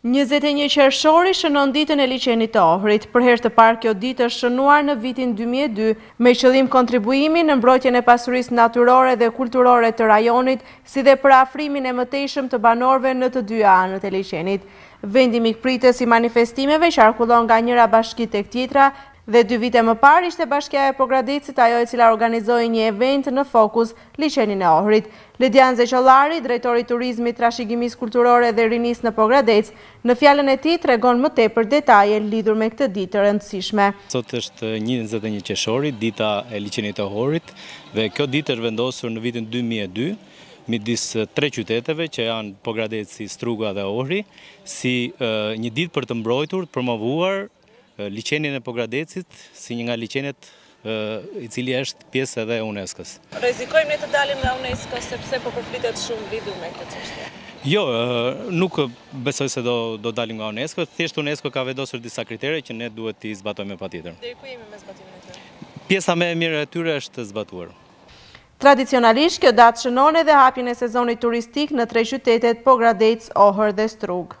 Njëzet e një qershori shënon Ditën e Liqenit të Ohrit. Për herë të parë kjo ditë është shënuar në vitin dy mijë e dy, me qëllim kontribuimin në mbrojtjen e pasurisë natyrore dhe kulturore të rajonit, si dhe për afrimin e mëtejshëm të banorëve në të dy anët e liqenit. Vendi mikpritës i manifestimeve qarkullon nga njëra bashki tek tjetra dhe dy vite më parë ishte Bashkia e Pogradecit ajo e cila organizoi një event në fokus, Liqenin e Ohrit. Ledian Zeqollari, drejtor i Turizmit, Trashëgimisë Kulturore dhe Rinisë në Pogradec, në fjalën e tij tregon më tepër detaje lidhur me këtë ditë të rëndësishme. Sot është njëzet e një qershori, dita e Liqenit të Ohrit dhe kjo ditë është vendosur në vitin dy mijë e dy midis tre qyteteve që janë Pogradeci, Struga dhe Ohri si një ditë për të mbrojtur, promovuar Liqenin e Pogradecit si një nga liqenet i cili është pjesë edhe e UNESCO-s. Rrezikojmë ne të dalim nga UNESCO sepse po përflitet shumë lidhur me këtë çështje. Jo, nuk besoj se do do dalim nga UNESCO, thjesht UNESCO ka vendosur disa kritere që ne duhet t'i zbatojmë me patjetër. Deri ku jemi me zbatimin e tyre? Pjesa më e mirë e tyre është zbatuar. Tradicionalisht kjo datë shënon edhe hapjen e sezonit turistik në tre qytetet Pogradec, Ohër dhe Strugë.